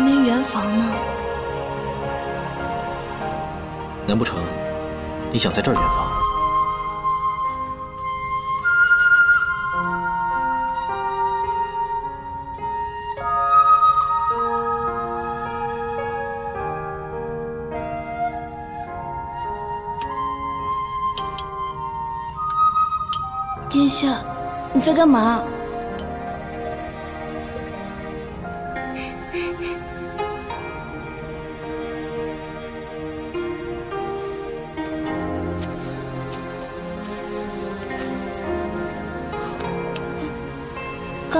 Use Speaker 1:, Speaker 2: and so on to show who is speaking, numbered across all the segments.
Speaker 1: 还没圆房呢。
Speaker 2: 难不成你想在这儿圆房？
Speaker 1: 殿下，你在干嘛？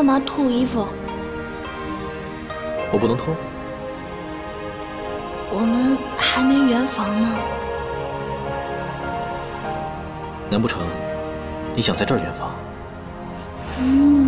Speaker 1: 干嘛脱衣服？
Speaker 2: 我不能脱。
Speaker 1: 我们还没圆房呢。
Speaker 2: 难不成你想在这儿圆房？
Speaker 1: 嗯。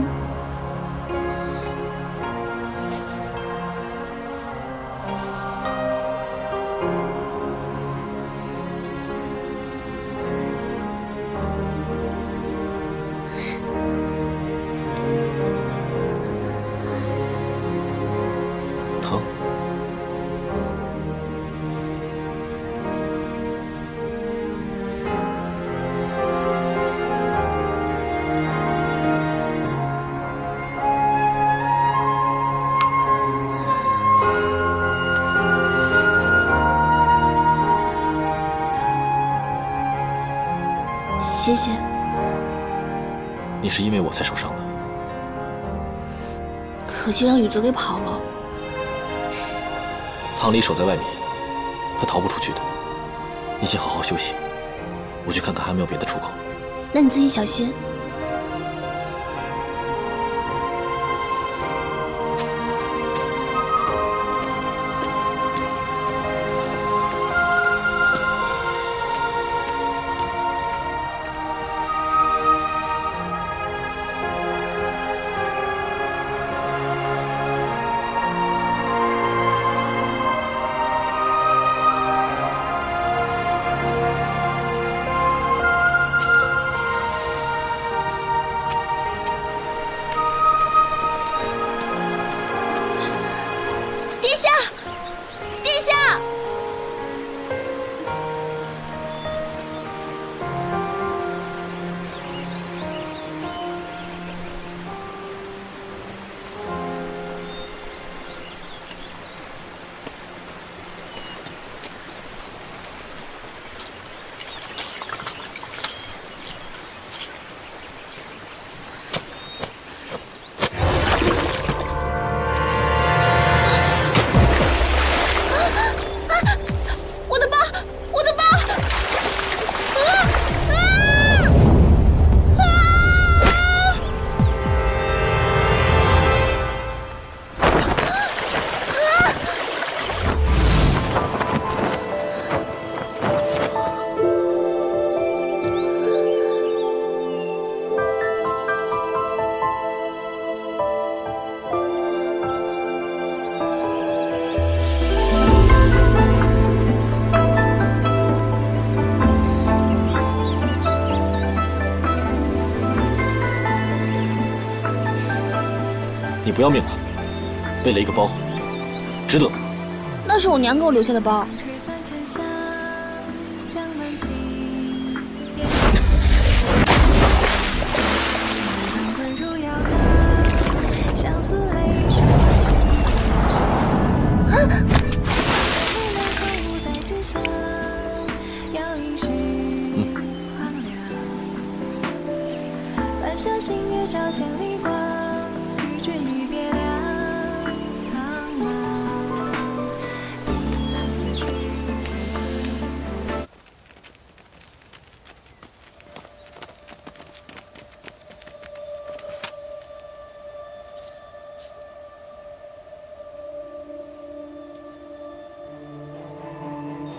Speaker 1: 谢谢。
Speaker 2: 你是因为我才受伤的。
Speaker 1: 可惜让雨泽给跑了。
Speaker 2: 唐离守在外面，他逃不出去的。你先好好休息，我去看看还有没有别的出口。
Speaker 1: 那你自己小心。
Speaker 2: 你不要命了？为了一个包，值得。
Speaker 1: 那是我娘给我留下的包。
Speaker 3: 半宵星月照千里光，君一别两苍茫。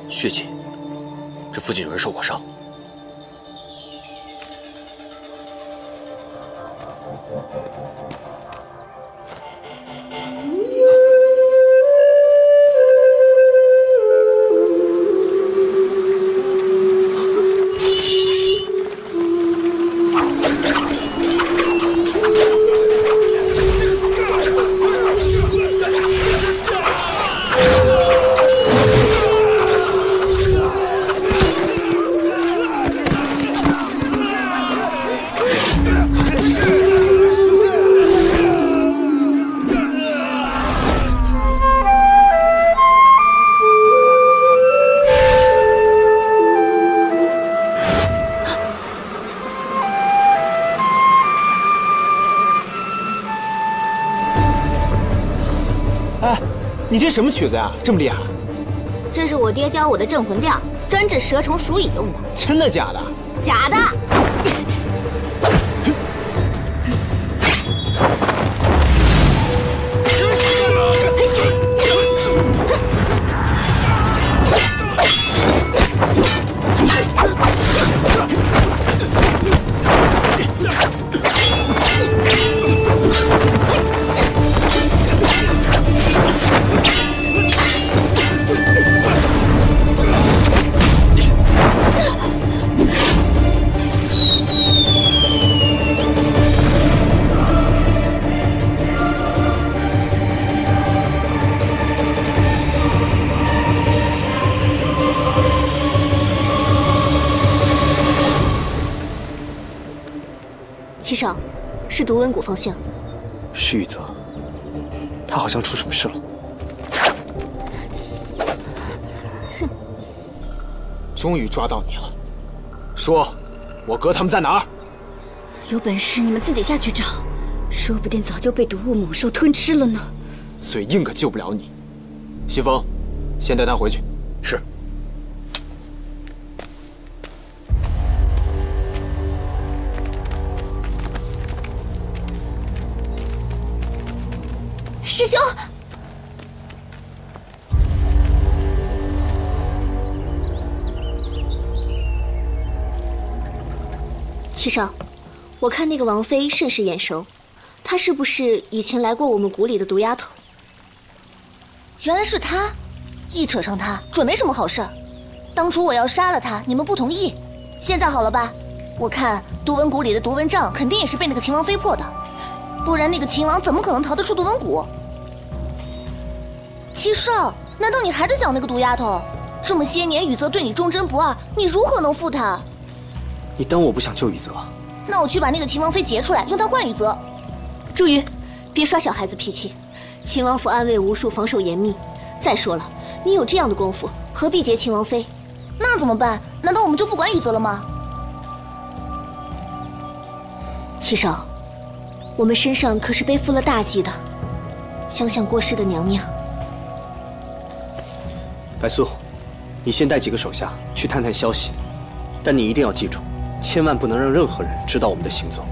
Speaker 2: 血迹，这附近有人受过伤。
Speaker 4: 你这什么曲子呀？这么厉害？
Speaker 5: 这是我爹教我的镇魂调，专治蛇虫鼠蚁用的。
Speaker 4: 真的假的？
Speaker 5: 假的。
Speaker 6: 七少，是独文谷方向。
Speaker 7: 是玉泽，他好像出什么事了。
Speaker 4: 终于抓到你了，说，我哥他们在哪儿？
Speaker 6: 有本事你们自己下去找，说不定早就被毒物猛兽吞吃了呢。
Speaker 4: 嘴硬可救不了你。西风，先带他回去。
Speaker 7: 是。
Speaker 5: 师兄，
Speaker 6: 七少，我看那个王妃甚是眼熟，她是不是以前来过我们谷里的毒丫头？
Speaker 5: 原来是她，一扯上她，准没什么好事儿。当初我要杀了她，你们不同意，现在好了吧？我看毒文谷里的毒蚊帐肯定也是被那个秦王妃破的，不然那个秦王怎么可能逃得出毒文谷？七少，难道你还在想那个毒丫头？这么些年，雨泽对你忠贞不二，你如何能负她？
Speaker 7: 你当我不想救雨泽？
Speaker 5: 那我去把那个秦王妃劫出来，用她换雨泽。
Speaker 6: 朱云，别耍小孩子脾气。秦王府暗卫无数，防守严密。再说了，你有这样的功夫，何必劫秦王妃？
Speaker 5: 那怎么办？难道我们就不管雨泽了吗？
Speaker 6: 七少，我们身上可是背负了大忌的。想想过世的娘娘。
Speaker 7: 白素，你先带几个手下去探探消息，但你一定要记住，千万不能让任何人知道我们的行踪。